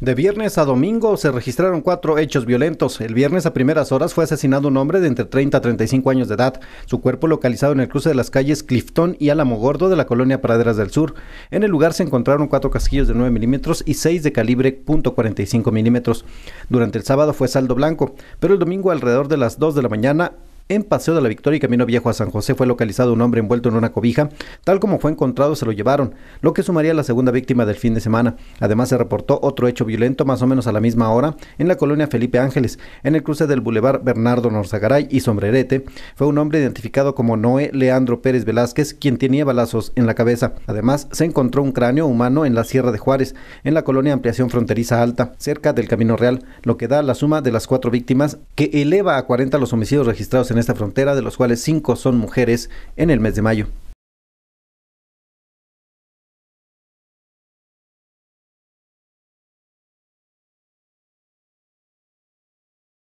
De viernes a domingo se registraron cuatro hechos violentos. El viernes a primeras horas fue asesinado un hombre de entre 30 a 35 años de edad. Su cuerpo localizado en el cruce de las calles Clifton y Álamo Gordo de la colonia Praderas del Sur. En el lugar se encontraron cuatro casquillos de 9 milímetros y seis de calibre .45 milímetros. Durante el sábado fue saldo blanco, pero el domingo alrededor de las 2 de la mañana en Paseo de la Victoria y Camino Viejo a San José fue localizado un hombre envuelto en una cobija. Tal como fue encontrado, se lo llevaron, lo que sumaría a la segunda víctima del fin de semana. Además, se reportó otro hecho violento más o menos a la misma hora en la colonia Felipe Ángeles, en el cruce del Boulevard Bernardo Norzagaray y Sombrerete. Fue un hombre identificado como Noé Leandro Pérez Velázquez, quien tenía balazos en la cabeza. Además, se encontró un cráneo humano en la Sierra de Juárez, en la colonia Ampliación Fronteriza Alta, cerca del Camino Real, lo que da la suma de las cuatro víctimas, que eleva a 40 los homicidios registrados en esta frontera, de los cuales cinco son mujeres en el mes de mayo.